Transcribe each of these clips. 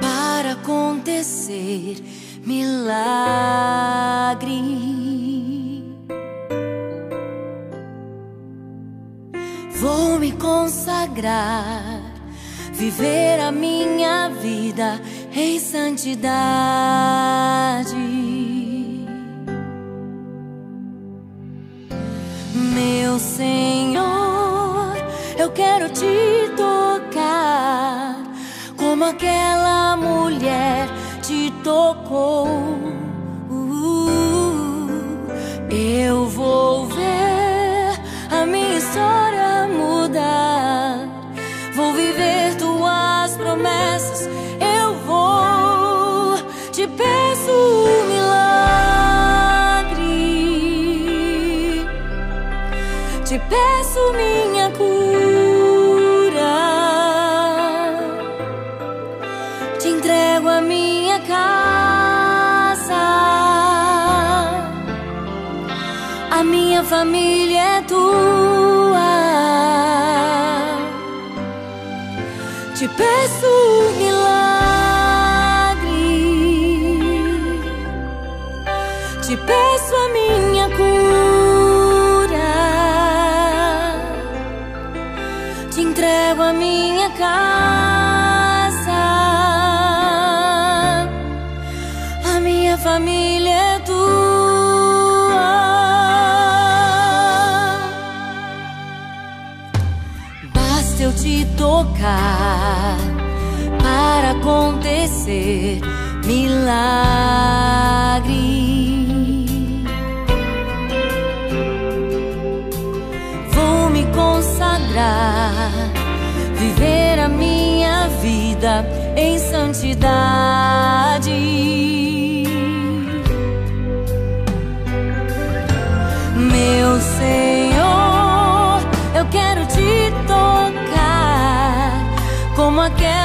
para acontecer milagre. Vou me consagrar, viver a minha vida em santidade. Meu Senhor, eu quero te tocar aquela mulher te tocou. Uh, eu vou ver a minha história família é tua. Te peço um milagre. Te peço a minha cura. Te entrego a minha casa. Basta eu te tocar para acontecer milagre. Vou me consagrar, viver a minha vida em santidade. Meu Senhor, eu quero te again.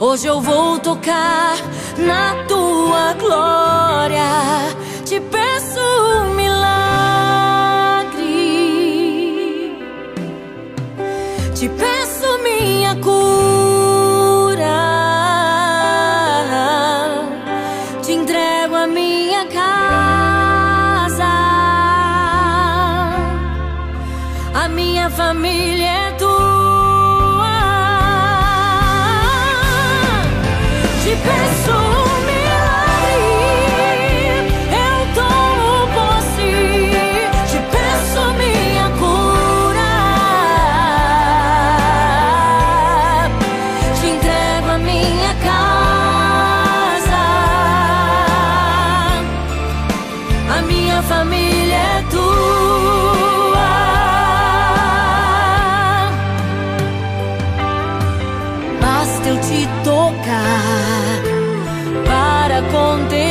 Hoje eu vou tocar na tua glória. Te peço um milagre. Te peço minha cura. Te entrego a minha casa. A minha família é tua. Te acontecer.